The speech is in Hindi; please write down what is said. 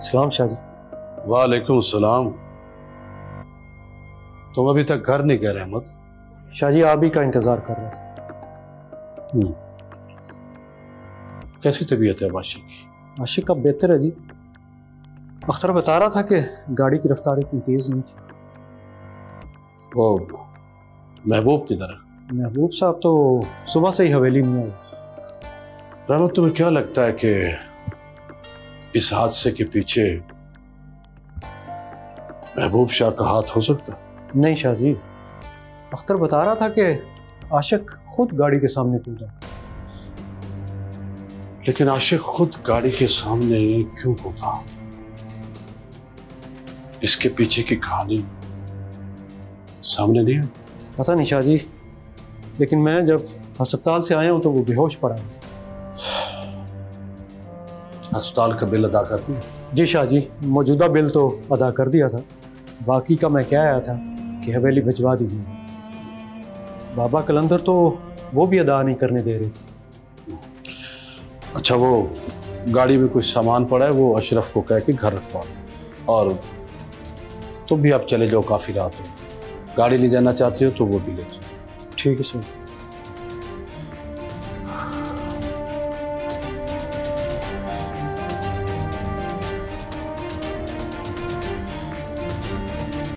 सलाम शाह जी वालेकुम सलाम। तुम अभी तक घर नहीं गए रहमत शाह जी आप ही का इंतज़ार कर रहे थे कैसी तबीयत है बाशी की? आशिक का बेहतर है जी। अख्तर बता रहा था कि गाड़ी की रफ्तार इतनी तेज़ नहीं थी। वो महबूब की तरह महबूब साहब तो सुबह से ही हवेली में आए रहमत तुम्हें क्या लगता है कि इस हादसे के पीछे महबूब शाह का हाथ हो सकता नहीं शाह जी अख्तर बता रहा था कि आशिक खुद गाड़ी के सामने कूदा लेकिन आशिक खुद गाड़ी के सामने क्यों कूदा? इसके पीछे की कहानी सामने नहीं है। पता नहीं शाह जी लेकिन मैं जब अस्पताल से आया हूँ तो वो बेहोश पड़ा है। अस्पताल का बिल अदा कर दिया? जी शाह जी मौजूदा बिल तो अदा कर दिया था। बाकी का मैं क्या आया था कि हवेली भिजवा दीजिए। बाबा कलंदर तो वो भी अदा नहीं करने दे रहे थे। अच्छा वो गाड़ी में कुछ सामान पड़ा है वो अशरफ को कह के घर रखवा। और तुम भी आप चले जाओ काफ़ी रात हो। गाड़ी ले जाना चाहते हो तो वो भी ले जाओ। ठीक है सर।